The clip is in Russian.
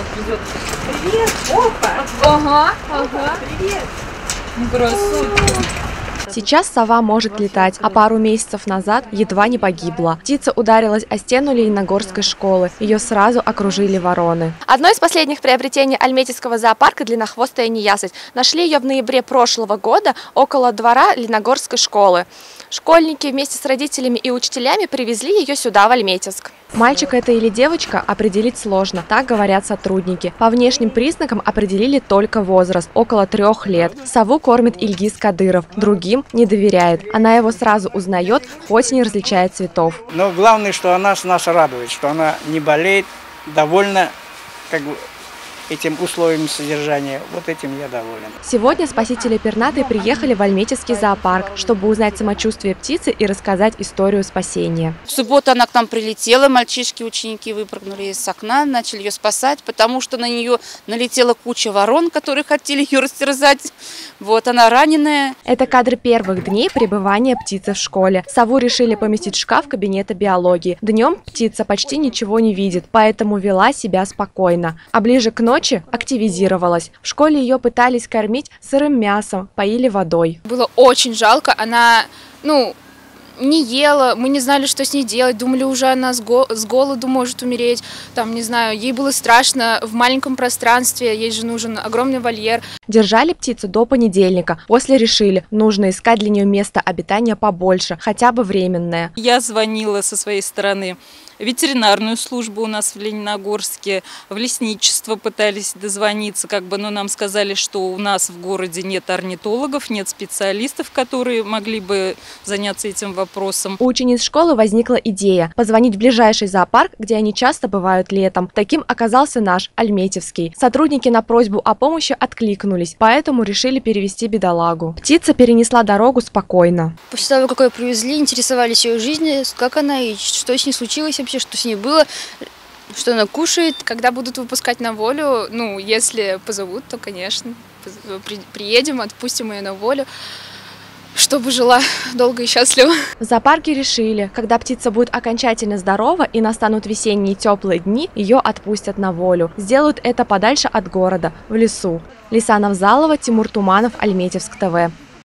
Привет, опа! Ага, ага. Привет! Красотка. Сейчас сова может летать, а пару месяцев назад едва не погибла. Птица ударилась о стену Лениногорской школы. Ее сразу окружили вороны. Одно из последних приобретений Альметьевского зоопарка – длиннохвостая неясыть. Нашли ее в ноябре прошлого года около двора Лениногорской школы. Школьники вместе с родителями и учителями привезли ее сюда, в Альметьевск. Мальчик это или девочка определить сложно, так говорят сотрудники. По внешним признакам определили только возраст, около трех лет. Сову кормит Ильгиз Кадыров, другим не доверяет. Она его сразу узнает, хоть не различает цветов. Но главное, что она с нас радует, что она не болеет, довольна как бы, этим условием содержания. Вот этим я доволен. Сегодня спасители пернатой приехали в Альметьевский зоопарк, чтобы узнать самочувствие птицы и рассказать историю спасения. В субботу она к нам прилетела, мальчишки, ученики выпрыгнули из окна, начали ее спасать, потому что на нее налетела куча ворон, которые хотели ее растерзать. Вот она раненая. Это кадры первых дней пребывания птицы в школе. Сову решили поместить в шкаф кабинета биологии. Днем птица почти ничего не видит, поэтому вела себя спокойно. А ближе к ночи активизировалась. В школе ее пытались кормить сырым мясом, поили водой. Было очень жалко. Она, ну, не ела, мы не знали, что с ней делать, думали уже она с, го с голоду может умереть, там, не знаю, ей было страшно в маленьком пространстве, ей же нужен огромный вольер. Держали птицу до понедельника, после решили, нужно искать для нее место обитания побольше, хотя бы временное. Я звонила со своей стороны ветеринарную службу у нас в Лениногорске, в лесничество пытались дозвониться, как бы, но нам сказали, что у нас в городе нет орнитологов, нет специалистов, которые могли бы заняться этим вопросом. У учениц школы возникла идея позвонить в ближайший зоопарк, где они часто бывают летом. Таким оказался наш, Альметьевский. Сотрудники на просьбу о помощи откликнулись, поэтому решили перевести бедолагу. Птица перенесла дорогу спокойно. После того, как ее привезли, интересовались ее жизнью, как она и что с ней случилось вообще, что с ней было, что она кушает. Когда будут выпускать на волю, ну, если позовут, то, конечно, при, приедем, отпустим ее на волю чтобы жила долго и счастливо. В зоопарке решили, когда птица будет окончательно здорова и настанут весенние теплые дни, ее отпустят на волю. Сделают это подальше от города, в лесу. Лиса Навзалова, Тимур Туманов, Альметьевск ТВ.